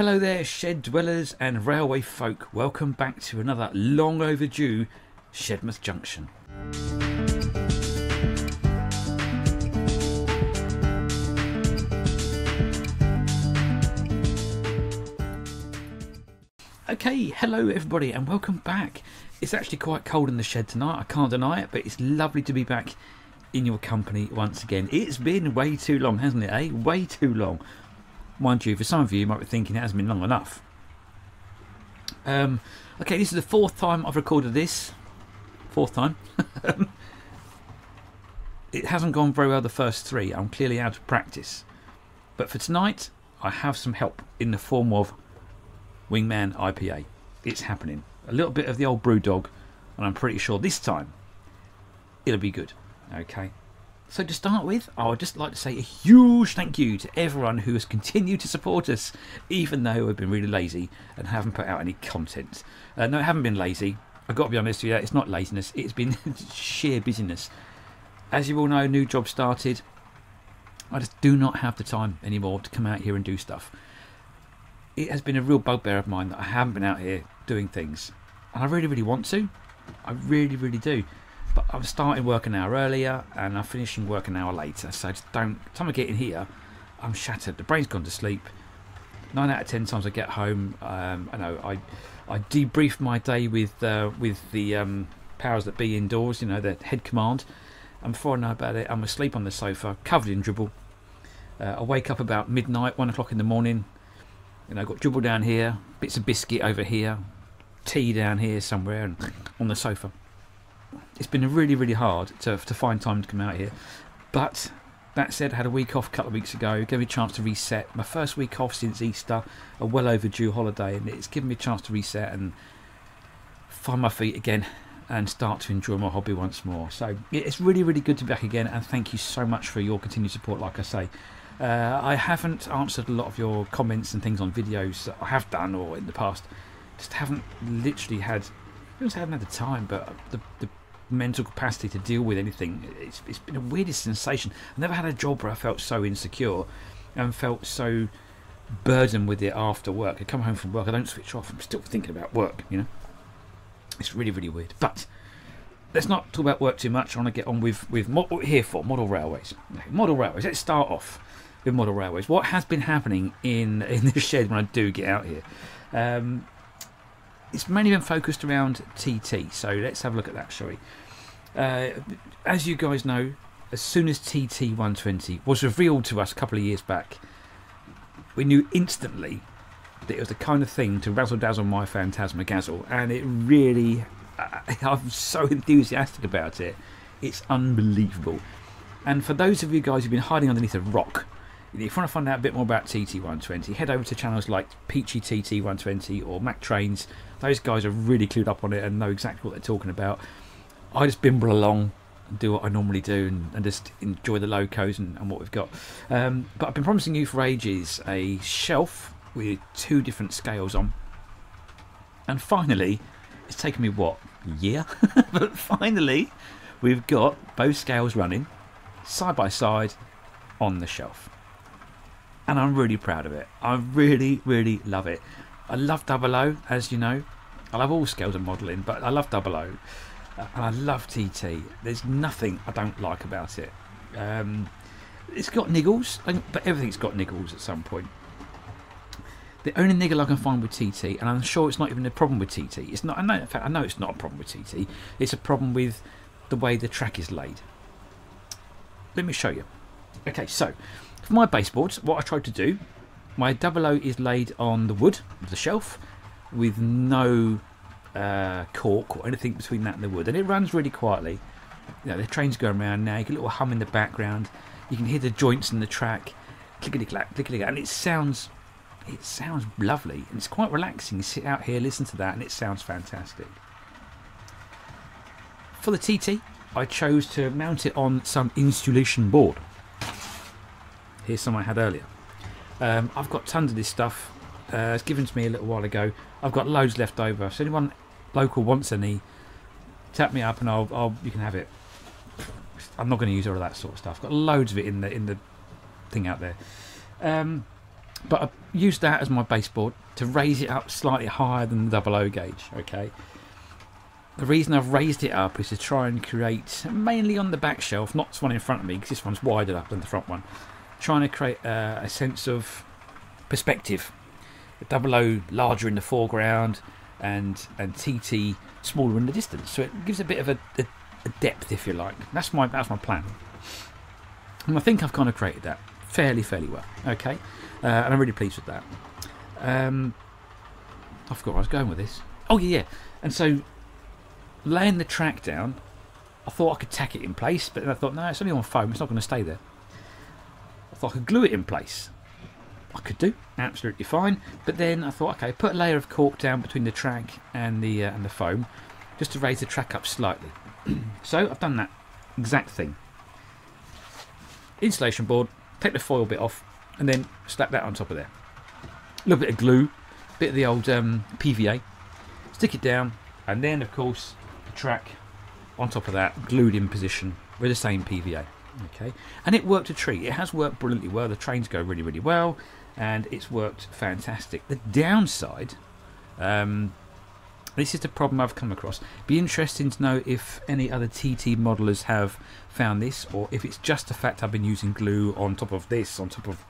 Hello there, shed dwellers and railway folk. Welcome back to another long overdue Shedmouth Junction. Okay, hello everybody, and welcome back. It's actually quite cold in the shed tonight, I can't deny it, but it's lovely to be back in your company once again. It's been way too long, hasn't it, eh? Way too long. Mind you, for some of you, you might be thinking it hasn't been long enough. Um, okay, this is the fourth time I've recorded this. Fourth time. it hasn't gone very well the first three. I'm clearly out of practice. But for tonight, I have some help in the form of Wingman IPA. It's happening. A little bit of the old BrewDog, and I'm pretty sure this time it'll be good. Okay. So to start with, I would just like to say a huge thank you to everyone who has continued to support us, even though we've been really lazy and haven't put out any content. Uh, no, I haven't been lazy. I've got to be honest with you, it's not laziness, it's been sheer busyness. As you all know, new job started. I just do not have the time anymore to come out here and do stuff. It has been a real bugbear of mine that I haven't been out here doing things. And I really, really want to. I really, really do. But I'm starting work an hour earlier and I'm finishing work an hour later. So just don't. Time I get in here, I'm shattered. The brain's gone to sleep. Nine out of ten times I get home, um, I know I I debrief my day with uh, with the um, powers that be indoors. You know, the head command. And before I know about it, I'm asleep on the sofa, covered in dribble. Uh, I wake up about midnight, one o'clock in the morning. You know, got dribble down here, bits of biscuit over here, tea down here somewhere, and on the sofa it's been really, really hard to, to find time to come out here. But that said, I had a week off a couple of weeks ago, gave me a chance to reset. My first week off since Easter, a well overdue holiday, and it's given me a chance to reset and find my feet again and start to enjoy my hobby once more. So it's really, really good to be back again, and thank you so much for your continued support, like I say. Uh, I haven't answered a lot of your comments and things on videos that I have done or in the past. Just haven't literally had, I haven't had the time, but the, the mental capacity to deal with anything. It's, it's been a weirdest sensation. I've never had a job where I felt so insecure and felt so burdened with it after work. I come home from work, I don't switch off. I'm still thinking about work. You know, it's really really weird. But let's not talk about work too much. I want to get on with with what we're here for model railways. Model railways. Let's start off with model railways. What has been happening in in the shed when I do get out here? Um, it's mainly been focused around TT. So let's have a look at that, shall we? Uh, as you guys know, as soon as TT 120 was revealed to us a couple of years back, we knew instantly that it was the kind of thing to razzle dazzle my Phantasmagozzle, and it really, uh, I'm so enthusiastic about it. It's unbelievable. And for those of you guys who've been hiding underneath a rock, if you want to find out a bit more about TT120, head over to channels like Peachy TT120 or Mac Trains. Those guys are really clued up on it and know exactly what they're talking about. I just bimble along and do what I normally do and, and just enjoy the locos and, and what we've got. Um, but I've been promising you for ages a shelf with two different scales on. And finally, it's taken me what, year? but finally, we've got both scales running side by side on the shelf and I'm really proud of it. I really, really love it. I love Double O, as you know. I love all scales of modelling, but I love Double O. And I love TT. There's nothing I don't like about it. Um, it's got niggles, but everything's got niggles at some point. The only niggle I can find with TT, and I'm sure it's not even a problem with TT. It's not. I know. In fact, I know it's not a problem with TT. It's a problem with the way the track is laid. Let me show you. Okay, so for my baseboards, what I tried to do, my double O is laid on the wood of the shelf with no uh, cork or anything between that and the wood, and it runs really quietly. You know, the train's going around now, you get a little hum in the background, you can hear the joints in the track, clickety clack, clickety clack, and it sounds it sounds lovely and it's quite relaxing. You sit out here, listen to that, and it sounds fantastic. For the TT, I chose to mount it on some insulation board. Here's some I had earlier. Um, I've got tons of this stuff. Uh, it's given to me a little while ago. I've got loads left over. So anyone local wants any, tap me up and I'll, I'll you can have it. I'm not going to use all of that sort of stuff. I've got loads of it in the in the thing out there. Um, but I used that as my baseboard to raise it up slightly higher than the double O gauge. Okay. The reason I've raised it up is to try and create, mainly on the back shelf, not this one in front of me because this one's wider up than the front one, trying to create a sense of perspective. The double O larger in the foreground and and TT smaller in the distance, so it gives a bit of a, a, a depth, if you like. That's my that's my plan, and I think I've kind of created that fairly fairly well. Okay, uh, and I'm really pleased with that. Um, I forgot where I was going with this. Oh yeah, yeah. And so laying the track down, I thought I could tack it in place, but then I thought no, it's only on foam. It's not going to stay there. I could glue it in place. I could do absolutely fine, but then I thought, okay, put a layer of cork down between the track and the uh, and the foam, just to raise the track up slightly. so I've done that exact thing. Insulation board, take the foil bit off, and then slap that on top of there. A little bit of glue, bit of the old um, PVA, stick it down, and then of course the track on top of that, glued in position with the same PVA. Okay, and it worked a treat. It has worked brilliantly well. The trains go really, really well, and it's worked fantastic. The downside, um, this is the problem I've come across. Be interesting to know if any other TT modelers have found this, or if it's just the fact I've been using glue on top of this, on top of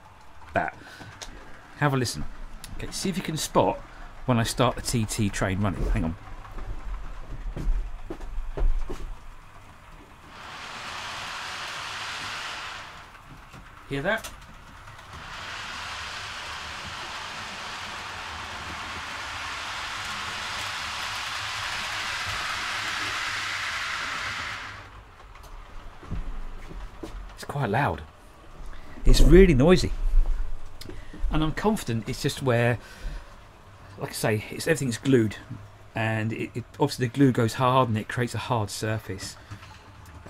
that. Have a listen. Okay, see if you can spot when I start the TT train running. Hang on. Hear that? It's quite loud. It's really noisy. And I'm confident it's just where, like I say, it's everything's glued. And it, it, obviously the glue goes hard and it creates a hard surface.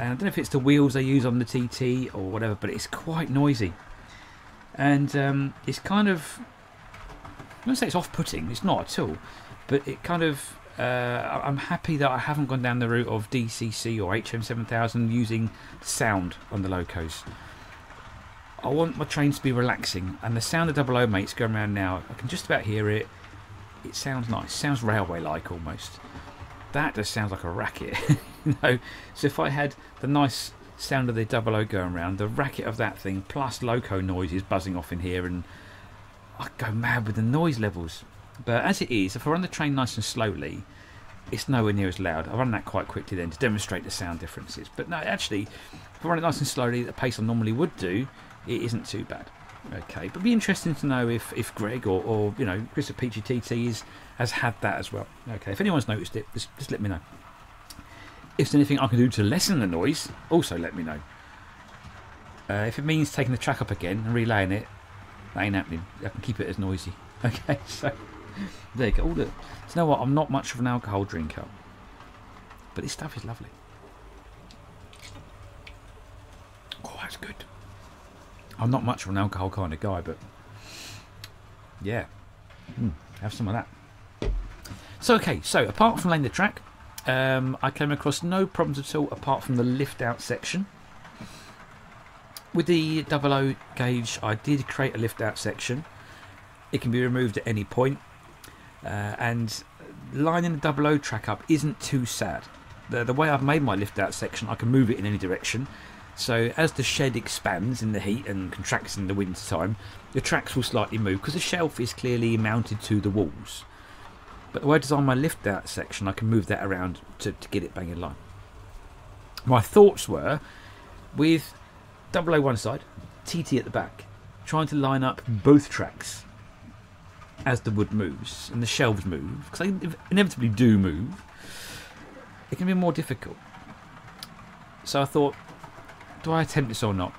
And I don't know if it's the wheels they use on the TT or whatever, but it's quite noisy. And um, it's kind of, I'm going to say it's off putting, it's not at all, but it kind of, uh, I'm happy that I haven't gone down the route of DCC or HM7000 using sound on the locos. I want my trains to be relaxing, and the sound of double O mates going around now, I can just about hear it. It sounds nice, sounds railway like almost. That just sounds like a racket. So if I had the nice sound of the double O going around, the racket of that thing, plus loco noises buzzing off in here, and I'd go mad with the noise levels. But as it is, if I run the train nice and slowly, it's nowhere near as loud. I run that quite quickly then to demonstrate the sound differences. But no, actually, if I run it nice and slowly, at the pace I normally would do, it isn't too bad. Okay, but it'd be interesting to know if, if Greg or, or you know Chris at Peachy TTs has had that as well. Okay, if anyone's noticed it, just, just let me know. If there's anything I can do to lessen the noise, also let me know. Uh, if it means taking the track up again and relaying it, that ain't happening. I can keep it as noisy. Okay, so there you go. Look. you know what? I'm not much of an alcohol drinker, but this stuff is lovely. Oh, that's good. I'm not much of an alcohol kind of guy, but yeah, mm, have some of that. So, okay, so apart from laying the track, um, I came across no problems at all apart from the lift out section. With the double O gauge, I did create a lift out section. It can be removed at any point, uh, and lining the double O track up isn't too sad. The, the way I've made my lift out section, I can move it in any direction. So as the shed expands in the heat and contracts in the winter time, the tracks will slightly move because the shelf is clearly mounted to the walls. But the way I design my lift out section, I can move that around to, to get it bang in line. My thoughts were with double O one side, TT at the back, trying to line up both tracks as the wood moves and the shelves move, because they inevitably do move, it can be more difficult. So I thought, do I attempt this or not?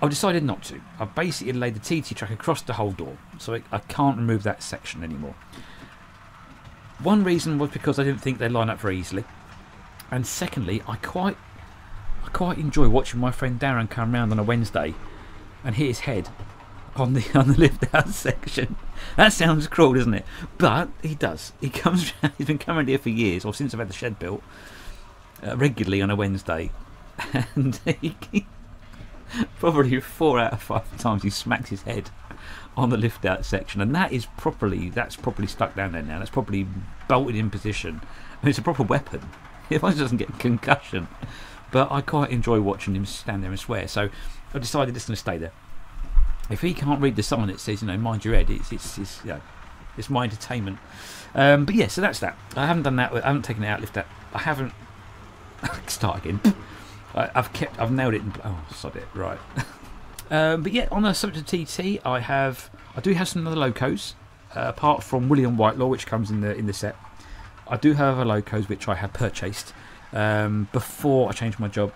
I've decided not to. I've basically laid the TT track across the whole door, so I can't remove that section anymore. One reason was because I didn't think they'd line up very easily, and secondly, I quite, I quite enjoy watching my friend Darren come round on a Wednesday and hit his head on the on the lift out section. That sounds cruel, doesn't it? But he does. He comes. He's been coming here for years, or since I've had the shed built, uh, regularly on a Wednesday, and he, probably four out of five times he smacks his head on the lift out section, and that is properly that's properly stuck down there now. That's probably bolted in position. I mean, it's a proper weapon. If he doesn't get concussion, but I quite enjoy watching him stand there and swear. So I decided it's going to stay there. If he can't read the sign that says, you know, mind your head, it's it's, it's you know, it's my entertainment. Um, but yeah, so that's that. I haven't done that. I haven't taken it out, lift that. I haven't. start again. I, have kept. I've nailed it. oh, sod it. Right. um, but yeah, on the subject of TT, I have. I do have some other locos, uh, apart from William Whitelaw, which comes in the in the set. I do have other locos which I have purchased um, before I changed my job.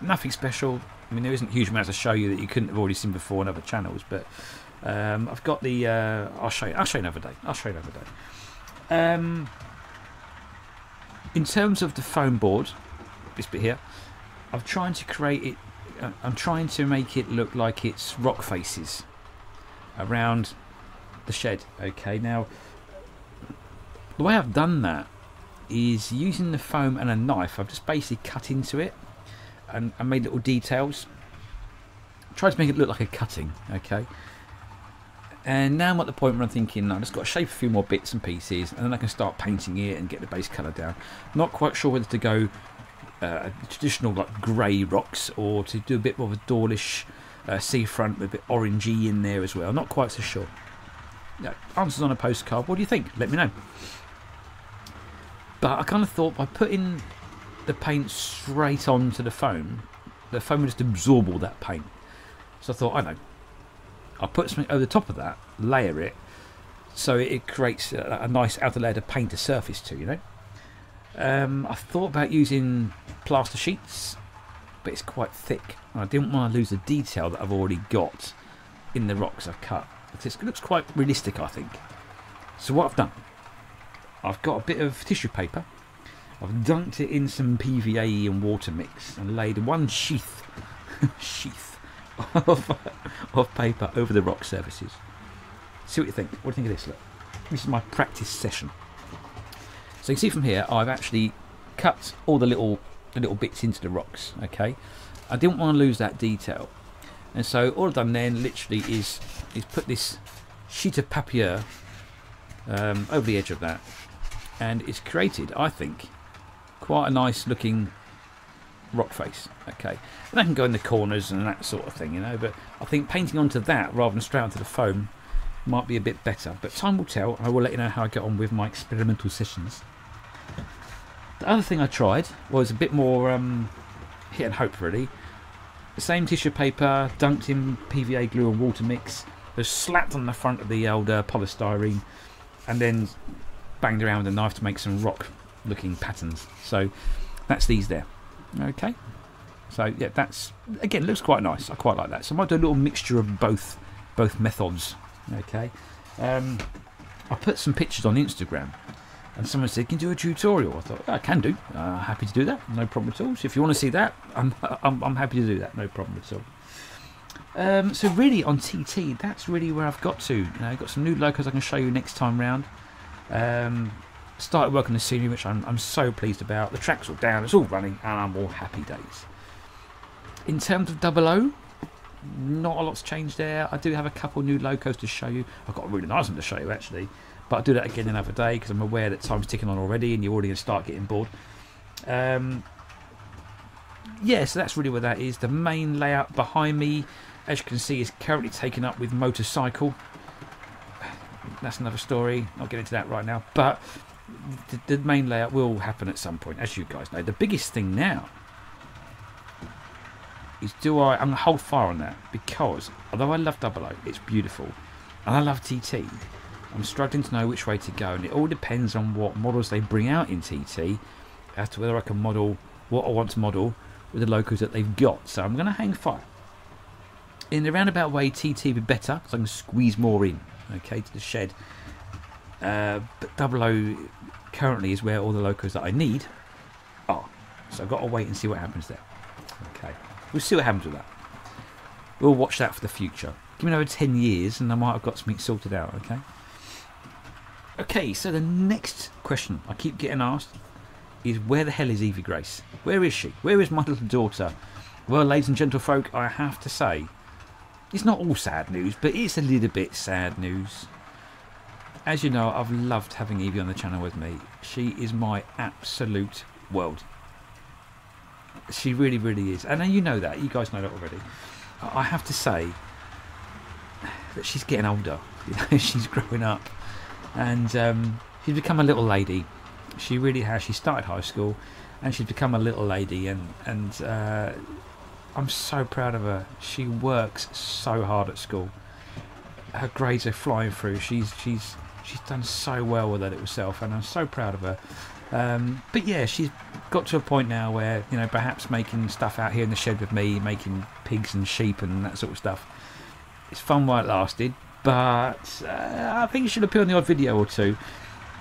Nothing special. I mean, there isn't huge amounts to show you that you couldn't have already seen before on other channels, but um, I've got the. Uh, I'll show you. I'll show you another day. I'll show you another day. Um, in terms of the foam board, this bit here, I'm trying to create it. Uh, I'm trying to make it look like it's rock faces around the shed. Okay, now the way I've done that is using the foam and a knife. I've just basically cut into it and, and made little details. Try to make it look like a cutting. Okay. And now I'm at the point where I'm thinking I've just got to shape a few more bits and pieces and then I can start painting it and get the base colour down. Not quite sure whether to go uh, traditional like grey rocks or to do a bit more of a Dawlish uh, seafront with a bit orangey in there as well. Not quite so sure. Yeah, answers on a postcard. What do you think? Let me know. But I kind of thought by putting the paint straight onto the foam, the foam would just absorb all that paint. So I thought, I know, I'll put something over the top of that, layer it, so it creates a, a nice outer layer to paint a surface to, you know. Um, I thought about using plaster sheets, but it's quite thick. I didn't want to lose the detail that I've already got in the rocks I've cut. It looks quite realistic, I think. So what I've done, I've got a bit of tissue paper. I've dunked it in some PVA and water mix and laid one sheath, sheath of, of paper over the rock surfaces. See what you think. What do you think of this? Look, this is my practice session. So you can see from here, I've actually cut all the little the little bits into the rocks. Okay, I didn't want to lose that detail, and so all I've done then literally is is put this sheet of papier um, over the edge of that, and it's created, I think, quite a nice looking rock face. Okay, and that can go in the corners and that sort of thing, you know. But I think painting onto that rather than straight onto the foam might be a bit better. But time will tell. I will let you know how I get on with my experimental sessions. The other thing I tried was a bit more um, hit and hope, really. Same tissue paper, dunked in PVA glue and water mix, was slapped on the front of the old uh, polystyrene, and then banged around with a knife to make some rock looking patterns. So that's these there. Okay. So yeah, that's again looks quite nice. I quite like that. So I might do a little mixture of both both methods. Okay. Um, I put some pictures on Instagram, and someone said, "Can you do a tutorial?" I thought I can do. Uh, happy to do that. No problem at all. So if you want to see that, I'm I'm, I'm happy to do that. No problem at all. Um, so really on TT, that's really where I've got to. You know, I've got some new locos I can show you next time round. Um, started working the scenery, which I'm, I'm so pleased about. The track's all down, it's all running, and I'm all happy days. In terms of Double O, not a lot's changed there. I do have a couple new locos to show you. I've got a really nice one to show you actually, but I'll do that again another day because I'm aware that time's ticking on already and you're already going to start getting bored. Um, yeah, so that's really where that is. The main layout behind me, as you can see, is currently taken up with motorcycle. That's another story. I'll get into that right now. But the, the main layout will happen at some point, as you guys know. The biggest thing now is do I... I'm going to hold fire on that because although I love Double O, it's beautiful, and I love TT, I'm struggling to know which way to go, and it all depends on what models they bring out in TT as to whether I can model what I want to model with the locos that they've got. So I'm going to hang fire. In the roundabout way, TT would be better because I can squeeze more in, okay, to the shed. Uh, but Double O currently is where all the locos that I need are. So I've got to wait and see what happens there. Okay, we'll see what happens with that. We'll watch that for the future. Give me another 10 years and I might have got something sorted out, okay? Okay, so the next question I keep getting asked is where the hell is Evie Grace? Where is she? Where is my little daughter Well, ladies and gentlefolk, I have to say, it's not all sad news, but it's a little bit sad news. As you know, I've loved having Evie on the channel with me. She is my absolute world. She really, really is. And you know that. You guys know that already. I have to say that she's getting older. She's growing up. And um, she's become a little lady. She really has. She started high school and she's become a little lady. And, and uh, I'm so proud of her. She works so hard at school. Her grades are flying through. She's she's she's done so well with her little self, and I'm so proud of her. Um, but yeah, she's got to a point now where you know perhaps making stuff out here in the shed with me, making pigs and sheep and that sort of stuff. It's fun while it lasted, but uh, I think she should appear in the odd video or two.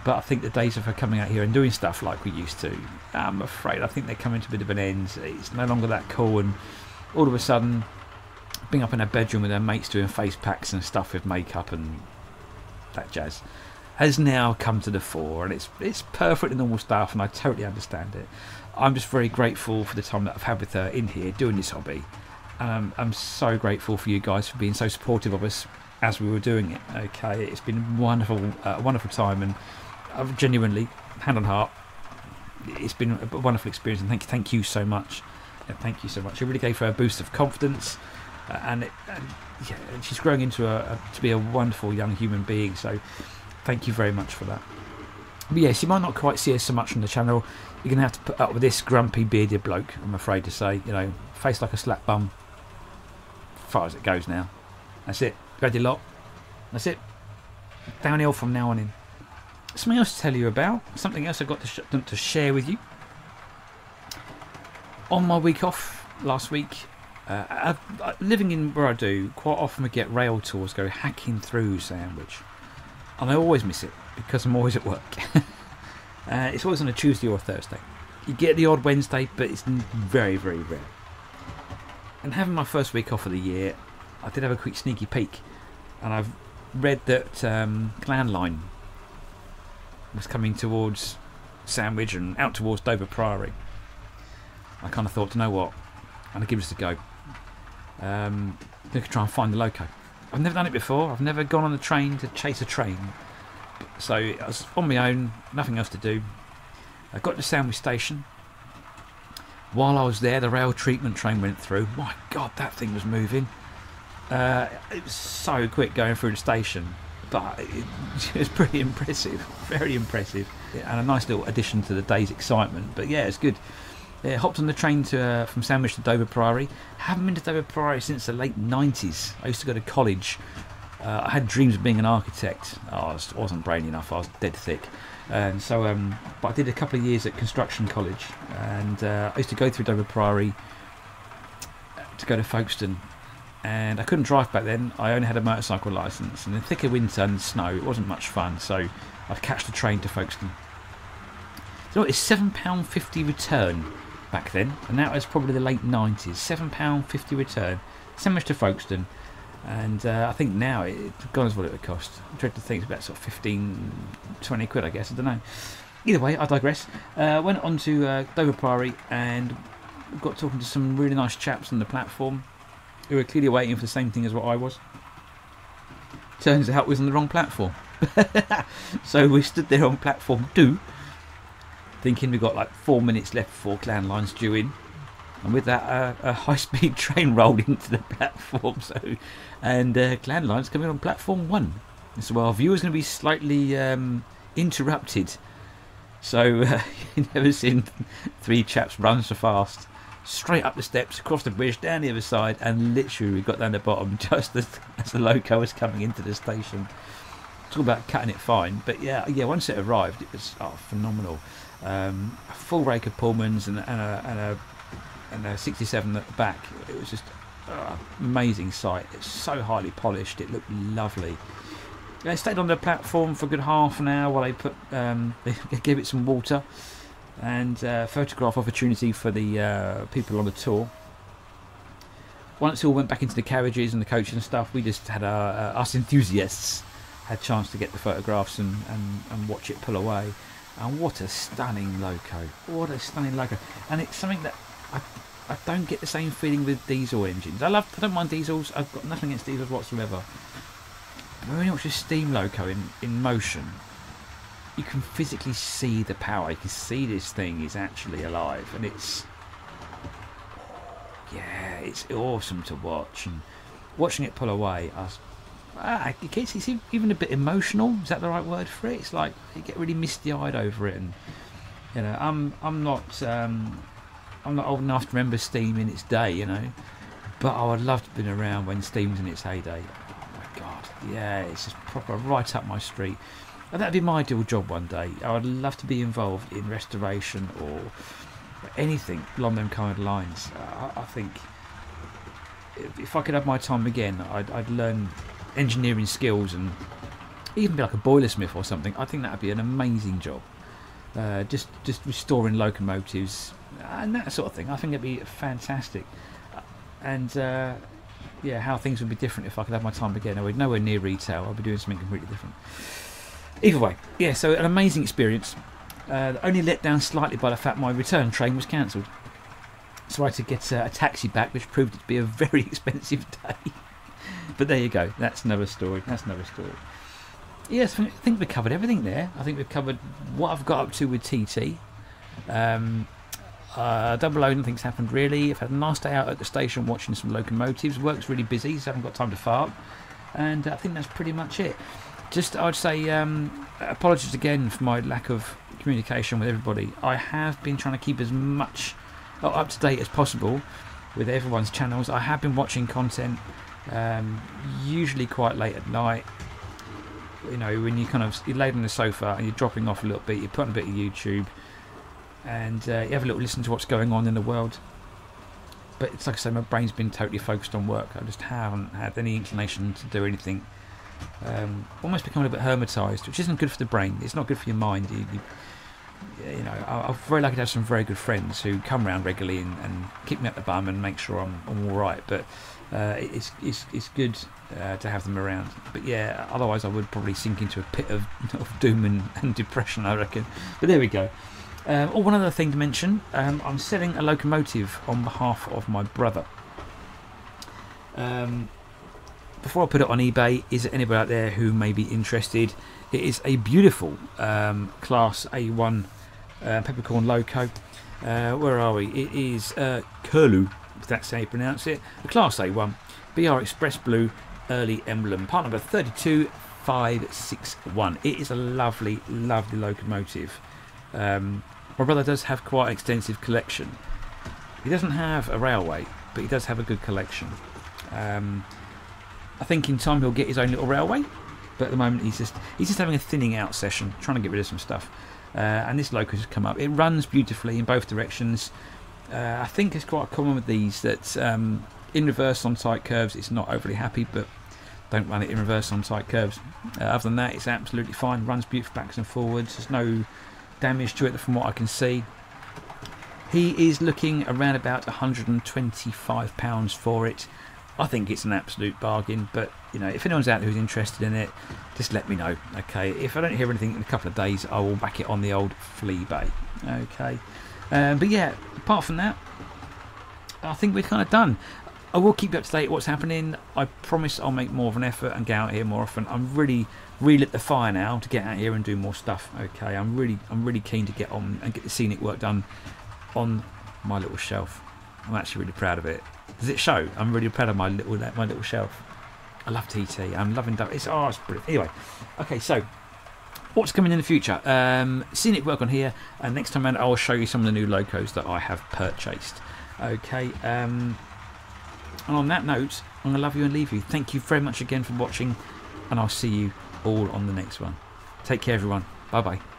But I think the days of her coming out here and doing stuff like we used to, I'm afraid I think they're coming to a bit of an end. It's no longer that cool, and all of a sudden, being up in her bedroom with her mates doing face packs and stuff with makeup and that jazz has now come to the fore and it's it's perfectly normal stuff and I totally understand it. I'm just very grateful for the time that I've had with her in here doing this hobby. Um, I'm so grateful for you guys for being so supportive of us as we were doing it. Okay, it's been wonderful, uh, wonderful time, and I've genuinely, hand on heart, it's been a wonderful experience. And thank you, thank you so much. Yeah, thank you so much. It really gave her a boost of confidence, uh, and, it, and yeah, she's growing into a, a, to be a wonderful young human being. So Thank you very much for that. But yes, you might not quite see us so much on the channel. You're going to have to put up with this grumpy, bearded bloke, I'm afraid to say. You know, face like a slap bum. As far as it goes now. That's it. Ready lot. That's it. Downhill from now on in. Something else to tell you about. Something else I've got to, sh to share with you. On my week off last week, uh, living in where I do, quite often we get rail tours go hacking through Sandwich and I always miss it because I'm always at work. uh, it's always on a Tuesday or a Thursday. You get the odd Wednesday, but it's very, very rare. And having my first week off of the year, I did have a quick sneaky peek, and I've read that um, Clan Line was coming towards Sandwich and out towards Dover Priory. I kind of thought, you know what, I'm going to give this a go. Um, I'm going to try and find the loco. I've never done it before. I've never gone on a train to chase a train. So I was on my own, nothing else to do. I got to Sandwich Station. While I was there, the rail treatment train went through. My God, that thing was moving. Uh, it was so quick going through the station, but it, it was pretty impressive, very impressive, and a nice little addition to the day's excitement. But yeah, it's good. Yeah, hopped on the train to uh, from Sandwich to Dover Priory. Haven't been to Dover Priory since the late 90s. I used to go to college. Uh, I had dreams of being an architect. Oh, I was, wasn't brainy enough. I was dead thick. And so, um, but I did a couple of years at construction college, and uh, I used to go through Dover Priory to go to Folkestone. And I couldn't drive back then. I only had a motorcycle license, and in the thick of winter and snow, it wasn't much fun. So I'd catch the train to Folkestone. So it's seven pound fifty return back then, and that was probably the late 90s. £7.50 return, Sandwich to Folkestone, and uh, I think now, it, God knows what it would cost. I dread to think it's about sort of 15, 20 quid, I guess, I don't know. Either way, I digress. Uh, went on to uh, Dover Priory and got talking to some really nice chaps on the platform who were clearly waiting for the same thing as what I was. Turns out we was on the wrong platform. so we stood there on platform two thinking we've got like four minutes left before Clan Line's due in. And with that, uh, a high-speed train rolled into the platform. So, and uh, Clan Line's coming on platform one. So our view is going to be slightly um, interrupted. So uh, you've never seen three chaps run so fast. Straight up the steps, across the bridge, down the other side, and literally we got down the bottom just as, as the loco was coming into the station. Talk about cutting it fine, but yeah, yeah. Once it arrived, it was oh, phenomenal. Um, a full rake of Pullmans and, and, a, and, a, and a 67 at the back. It was just uh, amazing sight. It's so highly polished. It looked lovely. They stayed on the platform for a good half an hour while they put um, they gave it some water and uh, photograph opportunity for the uh, people on the tour. Once it all went back into the carriages and the coach and stuff, we just had our, uh, us enthusiasts had chance to get the photographs and, and, and watch it pull away. And what a stunning loco. What a stunning loco. And it's something that I, I don't get the same feeling with diesel engines. I love, I don't mind diesels. I've got nothing against diesels whatsoever. But when you watch a steam loco in, in motion, you can physically see the power. You can see this thing is actually alive, and it's yeah, it's awesome to watch. And watching it pull away, I was, ah, it's, it's even a bit emotional. Is that the right word for it? It's like you get really misty-eyed over it, and you know, I'm I'm not um, I'm not old enough to remember Steam in its day, you know, but I would love to have been around when Steam was in its heyday. Oh my God, yeah, it's just proper right up my street. And that'd be my ideal job one day. I would love to be involved in restoration or anything along them kind of lines. I, I think if I could have my time again, I'd, I'd learn engineering skills and even be like a boiler smith or something. I think that'd be an amazing job. Uh, just just restoring locomotives and that sort of thing. I think it'd be fantastic. And uh, yeah, how things would be different if I could have my time again. I would nowhere near retail. I'd be doing something completely different. Either way, yeah. So an amazing experience. Uh, only let down slightly by the fact my return train was cancelled. So I had to get uh, a taxi back, which proved to be a very expensive day. but there you go. That's another story. That's another story. Yes, I think we've covered everything there. I think we've covered what I've got up to with TT. Um, uh, double O, nothing's happened really. I've had a nice day out at the station watching some locomotives. Work's really busy, so I haven't got time to fart. And I think that's pretty much it. Just, I'd say, um, apologies again for my lack of communication with everybody. I have been trying to keep as much up to date as possible with everyone's channels. I have been watching content, um, usually quite late at night. You know, when you kind of you're laid on the sofa and you're dropping off a little bit, you put on a bit of YouTube, and uh, you have a little listen to what's going on in the world. But it's like I say, my brain's been totally focused on work. I just haven't had any inclination to do anything. Um, almost becoming a bit hermetized, which isn't good for the brain. It's not good for your mind. You, you, you know, I, am very lucky to have some very good friends who come around regularly and, and keep me at the bum and make sure I'm, I'm all right. But uh, it's, it's, it's good uh, to have them around. But yeah, otherwise I would probably sink into a pit of, of doom and, and, depression, I reckon. But there we go. Um, oh, one other thing to mention um, I'm selling a locomotive on behalf of my brother. Um, before I put it on eBay, is there anybody out there who may be interested? It is a beautiful um, Class A1 uh, peppercorn loco. Uh, where are we? It is uh, Curlew, if that's how you pronounce it. A Class A1 BR Express Blue early emblem, part number 32561. It is a lovely, lovely locomotive. Um, my brother does have quite an extensive collection. He doesn't have a railway, but he does have a good collection. Um, I think in time he'll get his own little railway, but at the moment he's just he's just having a thinning out session, trying to get rid of some stuff. Uh, and this loco has come up. It runs beautifully in both directions. Uh, I think it's quite common with these that um, in reverse on tight curves it's not overly happy, but don't run it in reverse on tight curves. Uh, other than that, it's absolutely fine. Runs beautiful backs and forwards. There's no damage to it from what I can see. He is looking around about £125 for it. I think it's an absolute bargain, but you know, if anyone's out there who's interested in it, just let me know. Okay, if I don't hear anything in a couple of days, I will back it on the old Fleabay. Okay, um, but yeah, apart from that, I think we're kind of done. I will keep you up to date what's happening. I promise I'll make more of an effort and get out here more often. I'm really relit the fire now to get out here and do more stuff. Okay, I'm really I'm really keen to get on and get the scenic work done on my little shelf. I'm actually really proud of it. Does it show? I'm really proud of my little my little shelf. I love TT. I'm loving that. It's oh, it's brilliant. Anyway, okay, so what's coming in the future? Um, scenic work on here, and next time around I'll show you some of the new locos that I have purchased. Okay. Um, and on that note, I'm to love you and leave you. Thank you very much again for watching, and I'll see you all on the next one. Take care, everyone. Bye bye.